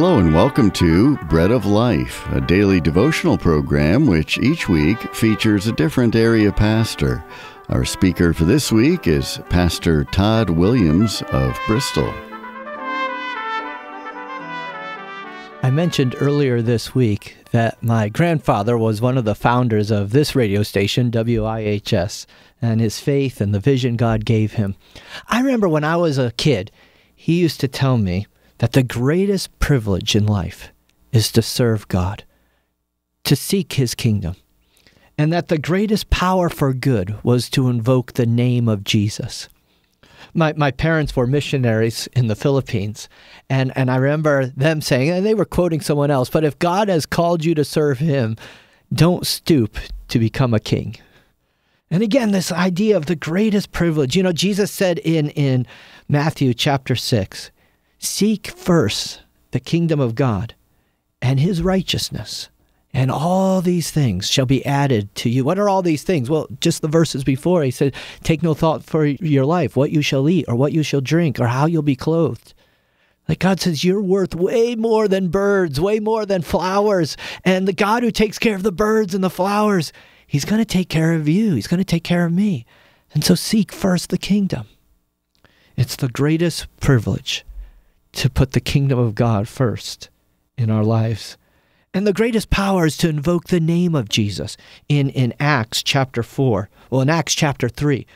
Hello and welcome to Bread of Life, a daily devotional program which each week features a different area pastor. Our speaker for this week is Pastor Todd Williams of Bristol. I mentioned earlier this week that my grandfather was one of the founders of this radio station, WIHS, and his faith and the vision God gave him. I remember when I was a kid, he used to tell me that the greatest privilege in life is to serve God, to seek His kingdom, and that the greatest power for good was to invoke the name of Jesus. My, my parents were missionaries in the Philippines, and, and I remember them saying, and they were quoting someone else, but if God has called you to serve Him, don't stoop to become a king. And again, this idea of the greatest privilege. You know, Jesus said in, in Matthew chapter 6, Seek first the kingdom of God and his righteousness, and all these things shall be added to you. What are all these things? Well, just the verses before, he said, Take no thought for your life, what you shall eat, or what you shall drink, or how you'll be clothed. Like God says, you're worth way more than birds, way more than flowers. And the God who takes care of the birds and the flowers, He's going to take care of you. He's going to take care of me. And so seek first the kingdom. It's the greatest privilege to put the kingdom of God first in our lives. And the greatest power is to invoke the name of Jesus in, in Acts chapter 4. Well, in Acts chapter 3,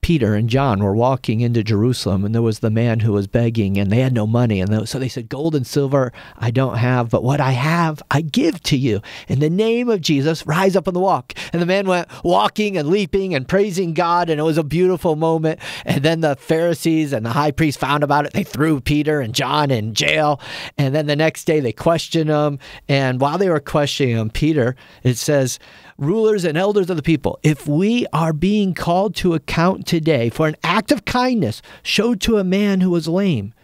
Peter and John were walking into Jerusalem, and there was the man who was begging, and they had no money. And so they said, Gold and silver I don't have, but what I have I give to you. In the name of Jesus, rise up and walk. And the man went walking and leaping and praising God, and it was a beautiful moment. And then the Pharisees and the high priest found about it. They threw Peter and John in jail. And then the next day they questioned them. And while they were questioning them, Peter, it says, rulers and elders of the people, if we are being called to account today for an act of kindness showed to a man who was lame,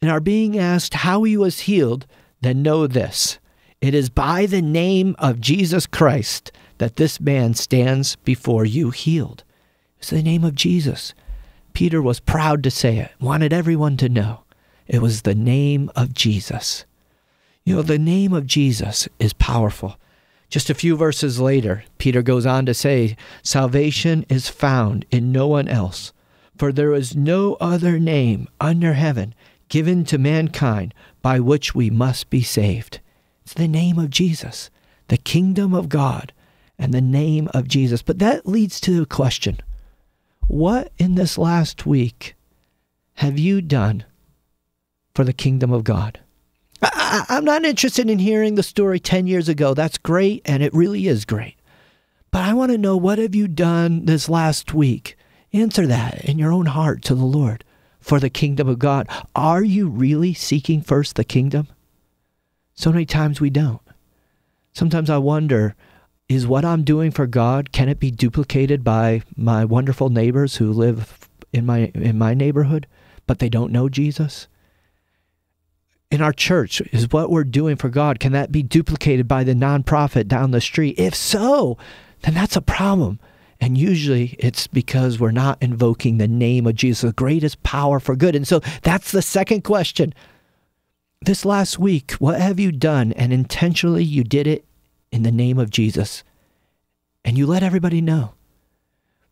and are being asked how he was healed, then know this it is by the name of Jesus Christ that this man stands before you healed. It's the name of Jesus. Peter was proud to say it, wanted everyone to know. It was the name of Jesus. You know, the name of Jesus is powerful. Just a few verses later, Peter goes on to say, Salvation is found in no one else, for there is no other name under heaven given to mankind by which we must be saved. It's the name of Jesus, the kingdom of God, and the name of Jesus. But that leads to a question What in this last week have you done for the kingdom of God? I, am not interested in hearing the story 10 years ago. That's great, and it really is great. But I want to know what have you done this last week? Answer that in your own heart to the Lord for the kingdom of God. Are you really seeking first the kingdom? So many times we don't. Sometimes I wonder is what I'm doing for God can it be duplicated by my wonderful neighbors who live in my in my neighborhood but they don't know Jesus? In our church is what we're doing for God. Can that be duplicated by the nonprofit down the street? If so, then that's a problem. And usually it's because we're not invoking the name of Jesus, the greatest power for good. And so that's the second question. This last week, what have you done? And intentionally you did it in the name of Jesus. And you let everybody know.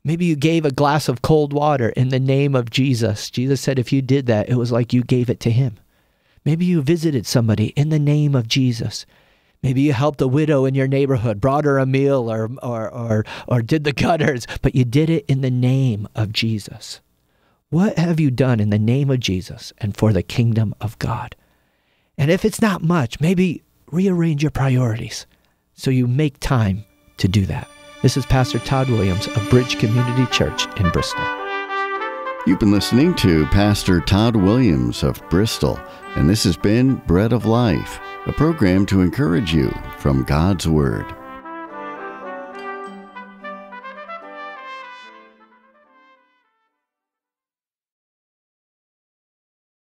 Maybe you gave a glass of cold water in the name of Jesus. Jesus said if you did that, it was like you gave it to him. Maybe you visited somebody in the name of Jesus. Maybe you helped a widow in your neighborhood, brought her a meal, or, or, or, or did the gutters, but you did it in the name of Jesus. What have you done in the name of Jesus and for the kingdom of God? And if it's not much, maybe rearrange your priorities so you make time to do that. This is Pastor Todd Williams of Bridge Community Church in Bristol. You've been listening to Pastor Todd Williams of Bristol, and this has been Bread of Life, a program to encourage you from God's Word.